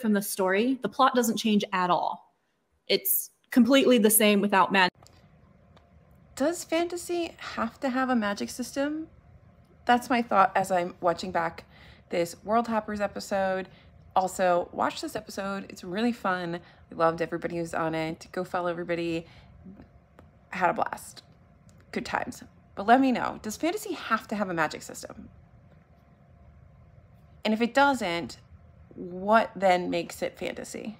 from the story, the plot doesn't change at all. It's completely the same without magic. Does fantasy have to have a magic system? That's my thought as I'm watching back this World Hoppers episode. Also, watch this episode. It's really fun. I loved everybody who's on it. Go follow everybody. I Had a blast. Good times. But let me know, does fantasy have to have a magic system? And if it doesn't, what then makes it fantasy?